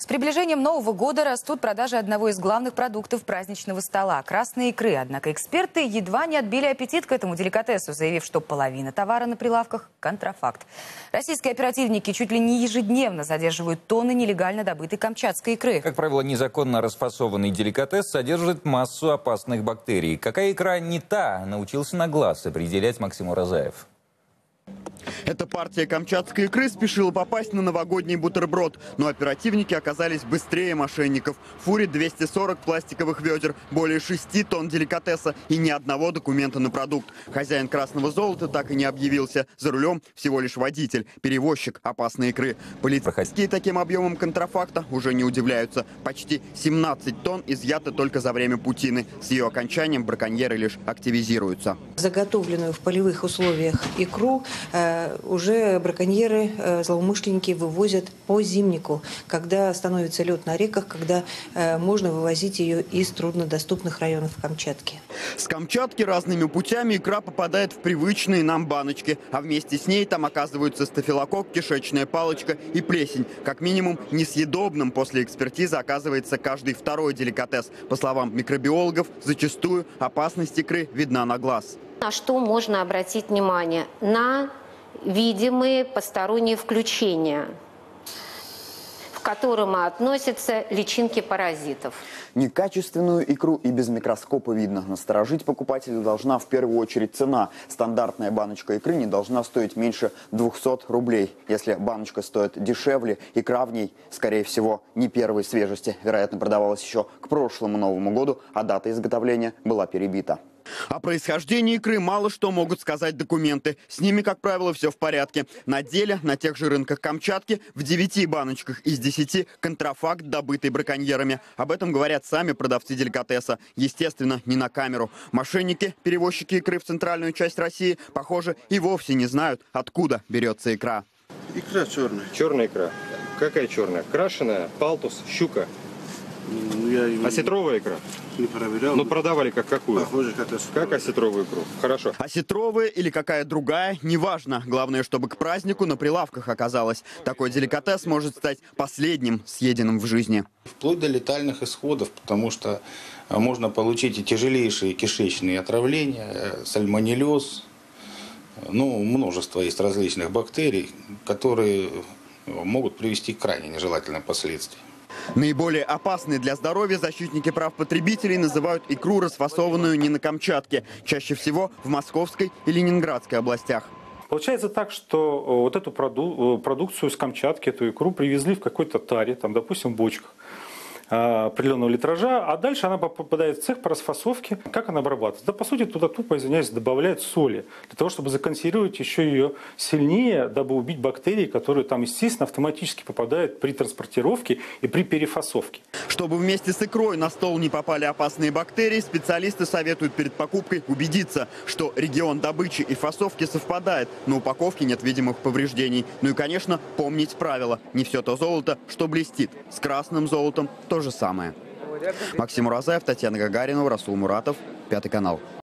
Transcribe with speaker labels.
Speaker 1: С приближением Нового года растут продажи одного из главных продуктов праздничного стола – красной икры. Однако эксперты едва не отбили аппетит к этому деликатесу, заявив, что половина товара на прилавках – контрафакт. Российские оперативники чуть ли не ежедневно задерживают тонны нелегально добытой камчатской икры.
Speaker 2: Как правило, незаконно расфасованный деликатес содержит массу опасных бактерий. Какая икра не та, научился на глаз определять Максим Уразаев.
Speaker 3: Эта партия камчатской икры спешила попасть на новогодний бутерброд, но оперативники оказались быстрее мошенников. В фуре 240 пластиковых ведер, более 6 тонн деликатеса и ни одного документа на продукт. Хозяин красного золота так и не объявился. За рулем всего лишь водитель, перевозчик опасной икры. Полицейские таким объемом контрафакта уже не удивляются. Почти 17 тонн изъято только за время путины. С ее окончанием браконьеры лишь активизируются.
Speaker 4: Заготовленную в полевых условиях икру уже браконьеры, э, злоумышленники вывозят по зимнику, когда становится лед на реках, когда э, можно вывозить ее из труднодоступных районов Камчатки.
Speaker 3: С Камчатки разными путями икра попадает в привычные нам баночки, а вместе с ней там оказываются стафилококк, кишечная палочка и плесень. Как минимум несъедобным после экспертизы оказывается каждый второй деликатес. По словам микробиологов, зачастую опасность икры видна на глаз.
Speaker 5: На что можно обратить внимание? На видимые посторонние включения, в которым относятся личинки паразитов.
Speaker 3: Некачественную икру и без микроскопа видно. Насторожить покупателя должна в первую очередь цена. Стандартная баночка икры не должна стоить меньше 200 рублей. Если баночка стоит дешевле, икра в ней, скорее всего, не первой свежести. Вероятно, продавалась еще к прошлому Новому году, а дата изготовления была перебита. О происхождении икры мало что могут сказать документы. С ними, как правило, все в порядке. На деле, на тех же рынках Камчатки, в 9 баночках из 10 контрафакт, добытый браконьерами. Об этом говорят сами продавцы деликатеса. Естественно, не на камеру. Мошенники, перевозчики икры в центральную часть России, похоже, и вовсе не знают, откуда берется икра.
Speaker 6: Икра черная.
Speaker 7: Черная икра. Какая черная? Крашеная, палтус, щука.
Speaker 6: Ну, я
Speaker 7: Осетровая икра.
Speaker 6: не проверял.
Speaker 7: Ну, продавали как какую?
Speaker 6: Похоже, как
Speaker 7: Как осетровую икру? Хорошо.
Speaker 3: Осетровая или какая другая, неважно. Главное, чтобы к празднику на прилавках оказалось. Такой деликатес может стать последним съеденным в жизни.
Speaker 8: Вплоть до летальных исходов, потому что э, можно получить и тяжелейшие кишечные отравления, э, сальмонеллез, э, ну, множество есть различных бактерий, которые могут привести к крайне нежелательным последствиям.
Speaker 3: Наиболее опасной для здоровья защитники прав потребителей называют икру, расфасованную не на Камчатке, чаще всего в Московской и Ленинградской областях.
Speaker 9: Получается так, что э, вот эту э, продукцию с Камчатки, эту икру привезли в какой-то таре, там, допустим, в бочках определенного литража, а дальше она попадает в цех по расфасовке. Как она обрабатывается? Да, по сути, туда тупо, извиняюсь, добавляют соли, для того, чтобы законсервировать еще ее сильнее, дабы убить бактерии, которые там, естественно, автоматически попадают при транспортировке и при перефасовке.
Speaker 3: Чтобы вместе с икрой на стол не попали опасные бактерии, специалисты советуют перед покупкой убедиться, что регион добычи и фасовки совпадает. На упаковке нет видимых повреждений. Ну и, конечно, помнить правило. Не все то золото, что блестит. С красным золотом то же самое. Максим Уразаев, Татьяна Гагаринова, Расул Муратов, Пятый канал.